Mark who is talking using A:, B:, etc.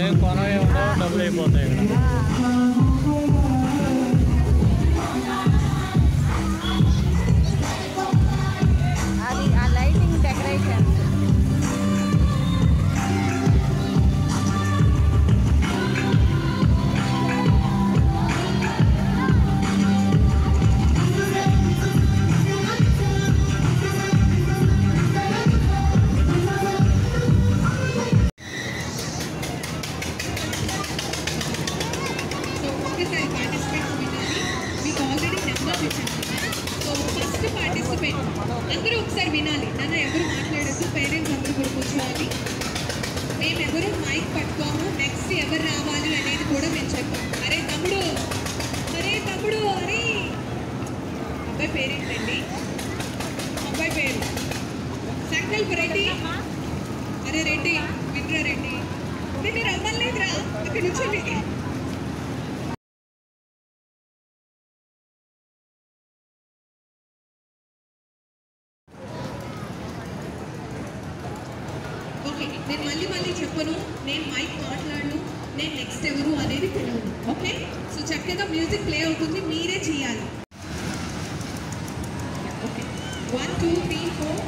A: ఏం కొనవి ఉండవు డబ్బులు అయిపోతాయి ఇక్కడ
B: పార్టిసిపేట్ వినాలి మీకు ఆల్రెడీ నెంబర్ ఇచ్చాను సో ఫస్ట్ పార్టిసిపేట్ అందరూ ఒకసారి వినాలి నన్ను ఎవరు మాట్లాడద్దు పేరెంట్స్ అందరూ కూడా కూర్చోవాలి మేము ఎవరు మైక్ పట్టుకోము నెక్స్ట్ ఎవరు రావాలి అనేది కూడా మేము చెప్పాము అరే తమ్ముడు అరే తమ్ముడు అరే అబ్బాయి పేరేంటండి అబ్బాయి పేరు సంకల్ప్ రెడ్డి అరే రెడ్డి వింట్రా రెడ్డి నిన్ను రమ్మలేదురా అక్కడ నుంచోండి ఓకే నేను మళ్ళీ మళ్ళీ చెప్పను. నేను మైక్ మాట్లాడను. నేను నెక్స్ట్ ఎవరు అనేది తెలియదు. ఓకే సో చక్కగా మ్యూజిక్ ప్లే అవుతుంది. మీరే చేయాలి. Okay one two three four